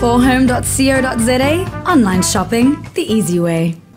forhome.co.za, online shopping the easy way.